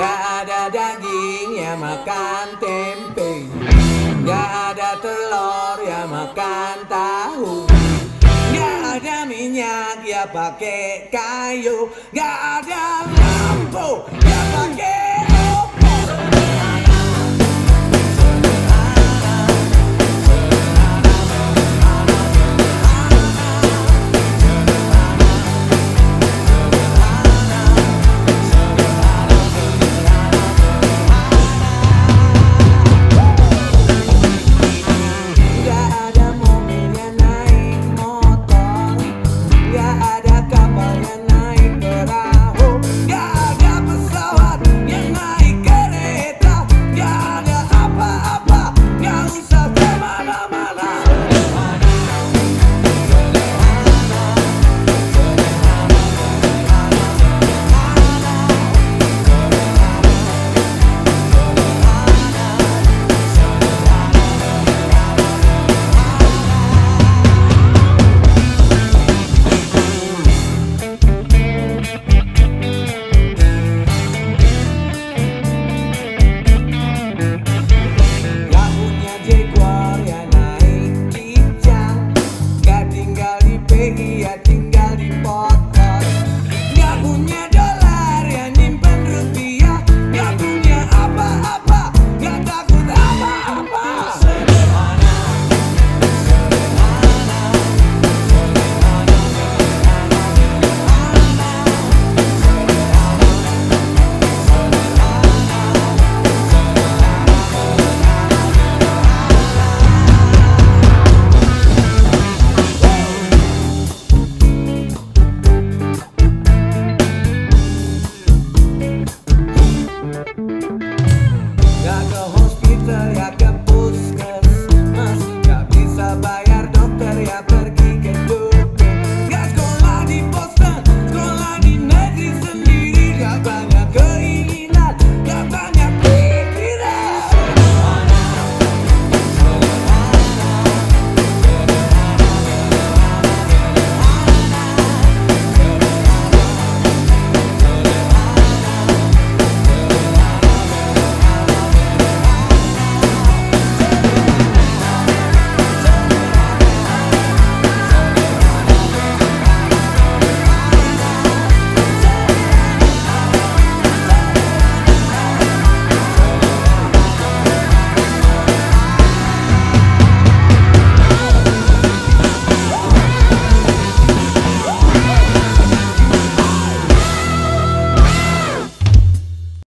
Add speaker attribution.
Speaker 1: ada daging ya makan tempe. Gak ada telur ya makan tahu. Gak ada minyak ya pakai kayu. Gak ada lampu ya pakai Peggy I. Gak ke hospital ya